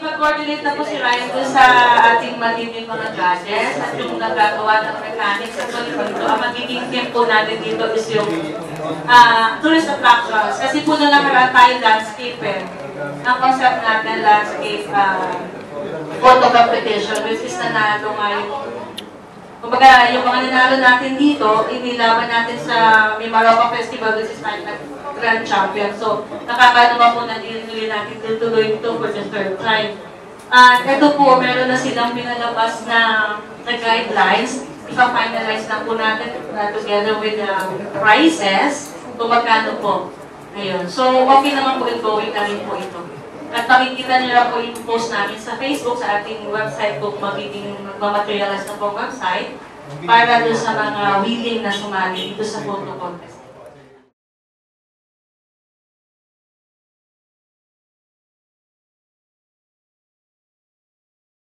nakikipag-coordinate na po si Ryan doon sa ating matinding mga judges at yung nagagawa ng mechanics at dito. Ang magiging team po natin dito is yung ah, tourist attractions. Kasi po na nakaraan tayo landscaper. Ang concept natin landscape uh, photo competition which is nanalo nga yung Kumbaga, yung mga nanalo natin dito, inilaban natin sa Mimaropa Festival, which is like Grand Champion. So, nakakalaman po na dinili natin tutuloy ito for the third time. At ito po, meron na silang pinalabas na, na guidelines. Ipa-finalize na po natin uh, together with the prices kung magkano po. Ayun. So, okay naman po going na rin po ito. At makikita lang po yung post namin sa Facebook, sa ating website kung magiging magmamaterialize na po website para doon sa mga willing na sumali dito sa photo contest.